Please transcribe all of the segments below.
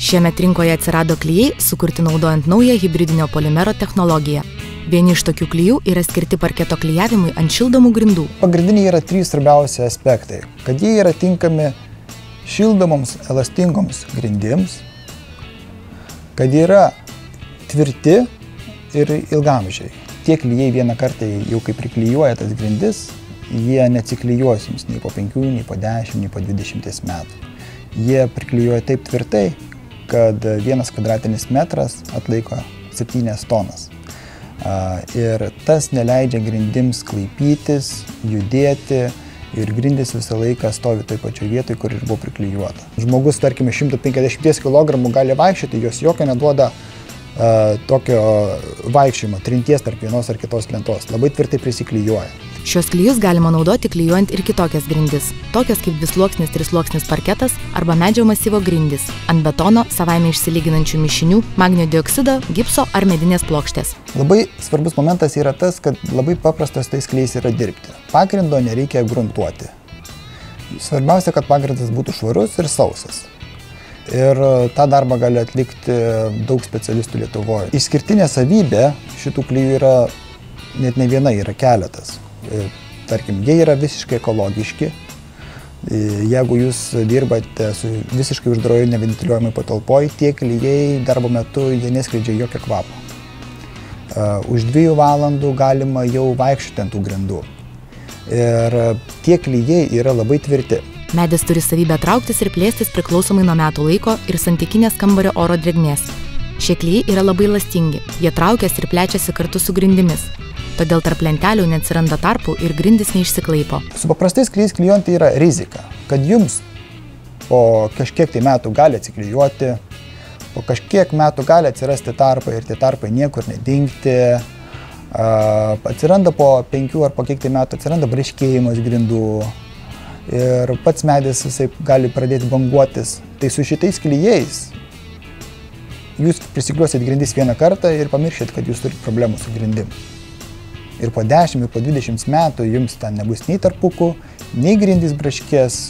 Šiemet rinkoje atsirado klyjei, sukurti naudojant naują hybridinio polimero technologiją. Vieni iš tokių klyjų yra skirti parketo klyjavimui ant šildomų grindų. Pagrindiniai yra trys svarbiausi aspektai. Kad jie yra tinkami šildomoms, elastingoms grindims, kad yra tvirti ir ilgamžiai. Tie klyjei vieną kartą jau kai priklyjuoja tas grindis, jie neatsiklyjuos jums nei po 5, nei po 10, nei po 20 metų. Jie priklyjuoja taip tvirtai, kad vienas kvadratinis metras atlaiko 7 tonas. Ir tas neleidžia grindims klaipytis, judėti ir grindis visą laiką stovi toj pačioj vietoj, kur ir buvo priklyjuota. Žmogus, tarkime, 150 kg gali vaikščioti, jos jokio neduoda uh, tokio vaikščiojimo, trinties tarp vienos ar kitos lentos. Labai tvirtai prisiklyjuoja. Šios klyjus galima naudoti klyjuojant ir kitokias grindis, tokias kaip dvisluoksnis trisluoksnis parketas arba medžio masyvo grindis, ant betono savaime išsilyginančių mišinių, magnio dioksido, gipso ar medinės plokštės. Labai svarbus momentas yra tas, kad labai paprastas tais klyjais yra dirbti. Pagrindo nereikia gruntuoti. Svarbiausia, kad pagrindas būtų švarus ir sausas. Ir tą darbą gali atlikti daug specialistų Lietuvoje. Išskirtinė savybė šitų klyjų yra net ne viena, yra keletas. E, tarkim, jie yra visiškai ekologiški. E, jeigu jūs dirbate su visiškai uždaroju neventiliuojamai patalpoj, tie klyjei darbo metu jie neskleidžia jokio kvapo. E, už dviejų valandų galima jau vaikščioti ant tų grindų. Ir tie klyjei yra labai tvirti. Medis turi savybę trauktis ir plėstis priklausomai nuo metų laiko ir santykinės kambario oro drėgmės. Šie klyjei yra labai lastingi, jie traukiasi ir plečiasi kartu su grindimis, todėl tarp lentelių neatsiranda tarpų ir grindys neišsiklaipo. Su paprastais klyjais klijuojant yra rizika, kad jums po kažkiek tai metų gali atsiklijuoti, po kažkiek metų gali atsirasti tarpai ir tie tarpai niekur nedingti. Uh, atsiranda po penkių ar po kiek tai metų atsiranda braškėjimas grindų ir pats medis jisai gali pradėti banguotis. Tai su šitais klyjais jūs prisikliuosit grindis vieną kartą ir pamiršit, kad jūs turite problemų su grindim ir po 10, ir po 20 metų jums ten nebus nei tarpukų, nei grindys braškės,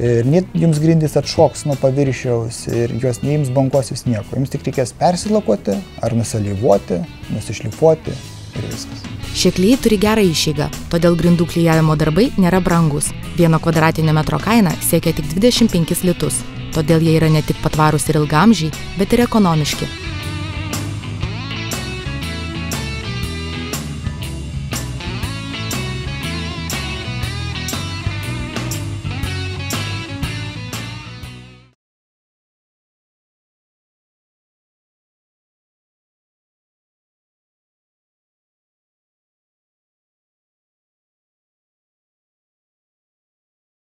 ir net jums grindys atšoks nuo paviršiaus ir juos neims bankuosius nieko. Jums tik reikės persilakuoti ar nusalyvuoti, nusišlifuoti ir viskas. Šie klyjai turi gerą išeigą, todėl grindų klyjavimo darbai nėra brangus. Vieno kvadratinio metro kaina siekia tik 25 litus, todėl jie yra ne tik patvarūs ir ilgamžiai, bet ir ekonomiški.